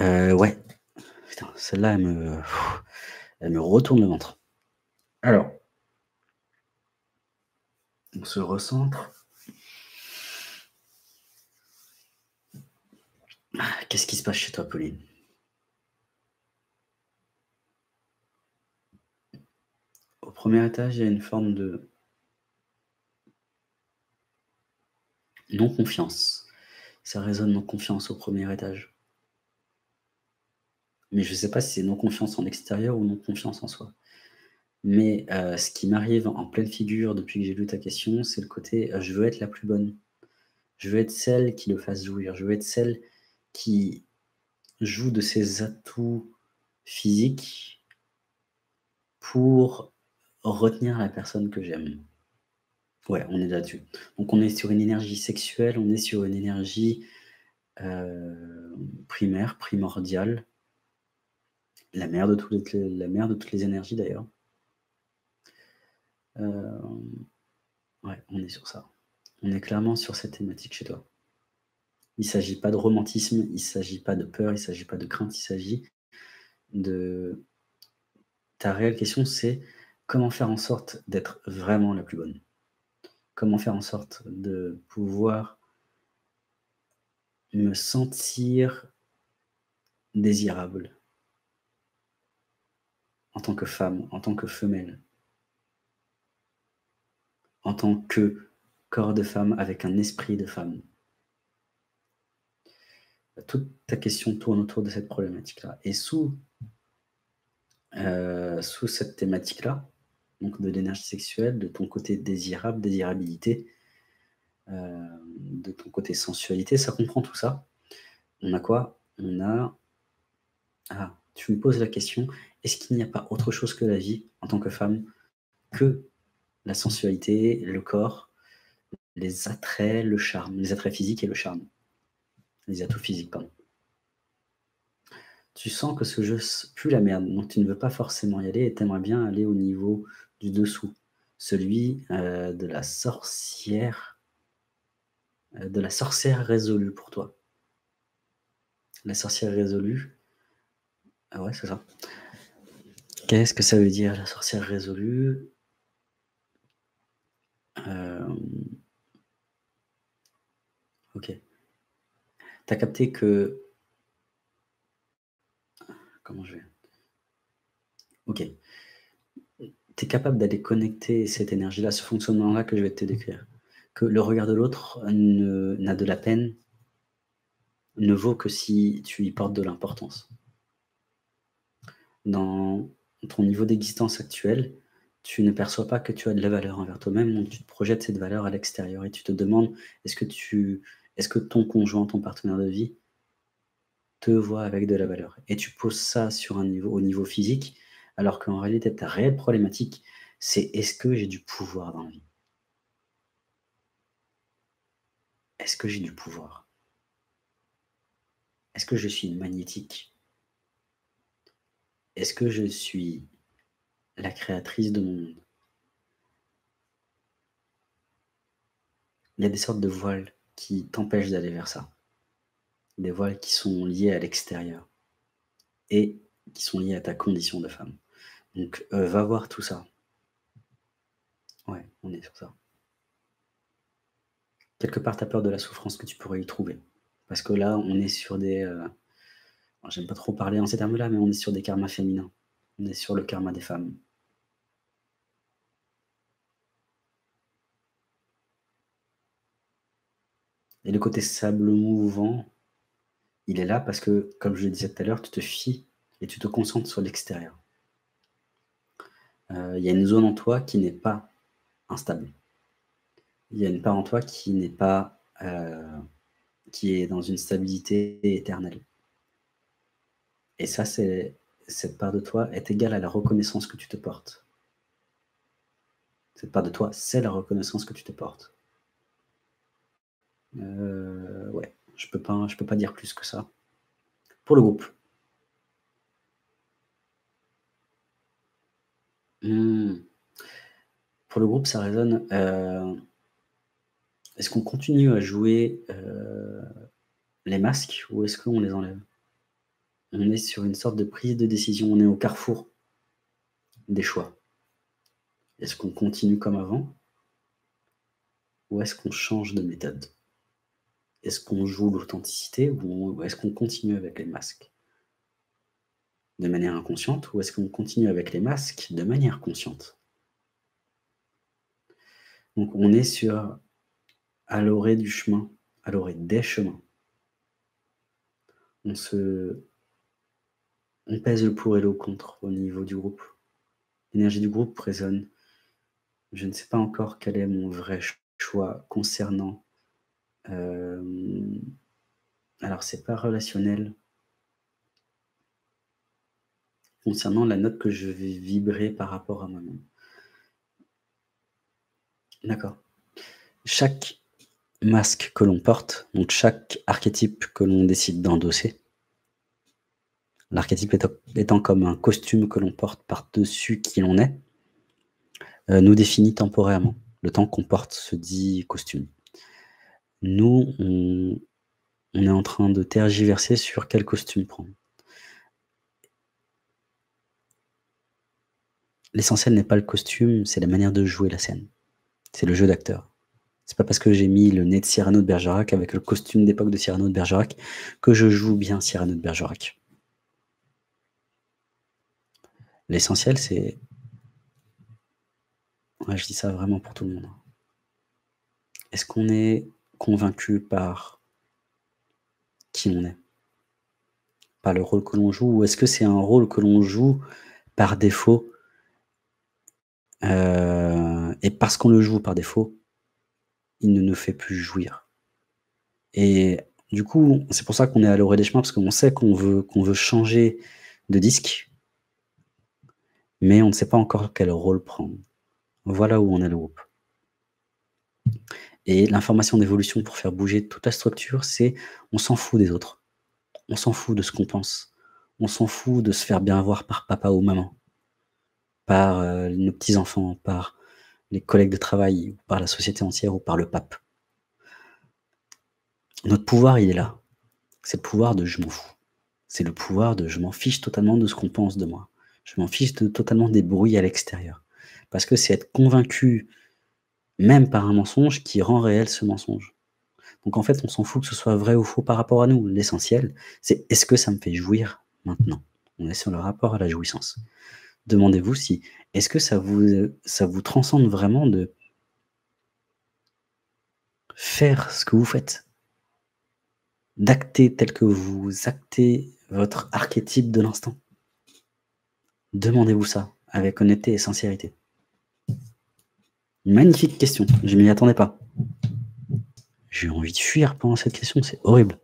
Euh, ouais. Celle-là, elle me elle me retourne le ventre. Alors on se recentre. Qu'est-ce qui se passe chez toi, Pauline? Au premier étage, il y a une forme de non-confiance. Ça résonne non-confiance au premier étage. Mais je ne sais pas si c'est non-confiance en extérieur ou non-confiance en soi. Mais euh, ce qui m'arrive en pleine figure depuis que j'ai lu ta question, c'est le côté euh, je veux être la plus bonne. Je veux être celle qui le fasse jouir. Je veux être celle qui joue de ses atouts physiques pour retenir la personne que j'aime. Ouais, on est là-dessus. Donc on est sur une énergie sexuelle, on est sur une énergie euh, primaire, primordiale, la mère de toutes les, la mère de toutes les énergies d'ailleurs. Euh, ouais, on est sur ça. On est clairement sur cette thématique chez toi. Il ne s'agit pas de romantisme, il ne s'agit pas de peur, il ne s'agit pas de crainte, il s'agit de... Ta réelle question, c'est comment faire en sorte d'être vraiment la plus bonne? Comment faire en sorte de pouvoir me sentir désirable en tant que femme, en tant que femelle, en tant que corps de femme avec un esprit de femme? Toute ta question tourne autour de cette problématique-là. Et sous, euh, cette thématique-là, donc de l'énergie sexuelle, de ton côté désirable, désirabilité, euh, de ton côté sensualité, ça comprend tout ça. On a quoi? On a... Ah, tu me poses la question, est-ce qu'il n'y a pas autre chose que la vie en tant que femme que la sensualité, le corps, les attraits, le charme, les attraits physiques et le charme? Les atouts physiques, pardon. Tu sens que ce jeu pue la merde, donc tu ne veux pas forcément y aller et tu aimerais bien aller au niveau du dessous, celui euh, de la sorcière, euh, de la sorcière résolue pour toi. La sorcière résolue, ah ouais, c'est ça. Qu'est-ce que ça veut dire, la sorcière résolue? Euh, ok. Tu as capté que... Comment je vais? Ok. Tu capable d'aller connecter cette énergie-là, ce fonctionnement-là que je vais te décrire. Que le regard de l'autre n'a de la peine, ne vaut que si tu y portes de l'importance. Dans ton niveau d'existence actuel, tu ne perçois pas que tu as de la valeur envers toi-même, donc tu te projettes cette valeur à l'extérieur et tu te demandes est-ce que, est-ce que ton conjoint, ton partenaire de vie te voit avec de la valeur? Et tu poses ça sur un niveau, au niveau physique, alors qu'en réalité, ta réelle problématique, c'est est-ce que j'ai du pouvoir dans la vie? Est-ce que j'ai du pouvoir? Est-ce que je suis magnétique? Est-ce que je suis la créatrice de mon monde? Il y a des sortes de voiles qui t'empêchent d'aller vers ça. Des voiles qui sont liées à l'extérieur et qui sont liées à ta condition de femme. Donc, euh, va voir tout ça. Ouais, on est sur ça. Quelque part, tu as peur de la souffrance que tu pourrais y trouver. Parce que là, on est sur des... Euh, j'aime pas trop parler en ces termes-là, mais on est sur des karmas féminins. On est sur le karma des femmes. Et le côté sable mouvant, il est là parce que, comme je le disais tout à l'heure, tu te fies et tu te concentres sur l'extérieur. Euh, il y a une zone en toi qui n'est pas instable. Il y a une part en toi qui n'est pas... Euh, qui est dans une stabilité éternelle. Et ça, c'est cette part de toi est égale à la reconnaissance que tu te portes. Cette part de toi, c'est la reconnaissance que tu te portes. Euh, ouais, je peux peux pas dire plus que ça. Pour le groupe. Mmh. Pour le groupe, ça résonne. Euh, est-ce qu'on continue à jouer euh, les masques ou est-ce qu'on les enlève? On est sur une sorte de prise de décision, on est au carrefour des choix. Est-ce qu'on continue comme avant? Ou est-ce qu'on change de méthode? Est-ce qu'on joue l'authenticité ou est-ce qu'on continue avec les masques? De manière inconsciente ou est-ce qu'on continue avec les masques de manière consciente? Donc on est sur à l'orée du chemin, à l'orée des chemins. On se on pèse le pour et le contre au niveau du groupe. L'énergie du groupe résonne. Je ne sais pas encore quel est mon vrai choix concernant. Euh, alors, c'est pas relationnel. Concernant la note que je vais vibrer par rapport à moi-même. D'accord. Chaque masque que l'on porte, donc chaque archétype que l'on décide d'endosser, l'archétype étant comme un costume que l'on porte par-dessus qui l'on est, euh, nous définit temporairement le temps qu'on porte ce dit costume. Nous, on, est en train de tergiverser sur quel costume prendre. L'essentiel n'est pas le costume, c'est la manière de jouer la scène. C'est le jeu d'acteur. C'est pas parce que j'ai mis le nez de Cyrano de Bergerac avec le costume d'époque de Cyrano de Bergerac que je joue bien Cyrano de Bergerac. L'essentiel, c'est je dis ça vraiment pour tout le monde. Est-ce qu'on est convaincu par qui on est? Par le rôle que l'on joue Ou est-ce que c'est un rôle que l'on joue par défaut? Euh, Et parce qu'on le joue par défaut, il ne nous fait plus jouir. Et du coup, c'est pour ça qu'on est à l'orée des chemins, parce qu'on sait qu'on veut, veut changer de disque, mais on ne sait pas encore quel rôle prendre. Voilà où on est le groupe. Et l'information d'évolution pour faire bouger toute la structure, c'est on s'en fout des autres. On s'en fout de ce qu'on pense. On s'en fout de se faire bien voir par papa ou maman, par euh, nos petits-enfants, par les collègues de travail, par la société entière ou par le pape. Notre pouvoir, il est là. C'est le pouvoir de je m'en fous. C'est le pouvoir de je m'en fiche totalement de ce qu'on pense de moi. Je m'en fiche totalement des bruits à l'extérieur. Parce que c'est être convaincu, même par un mensonge, qui rend réel ce mensonge. Donc en fait, on s'en fout que ce soit vrai ou faux par rapport à nous. L'essentiel, c'est est-ce que ça me fait jouir maintenant? On est sur le rapport à la jouissance. Demandez-vous si, est-ce que ça vous, ça vous transcende vraiment de faire ce que vous faites? D'acter tel que vous actez votre archétype de l'instant? Demandez-vous ça avec honnêteté et sincérité. Magnifique question, je m'y attendais pas. J'ai envie de fuir pendant cette question, c'est horrible.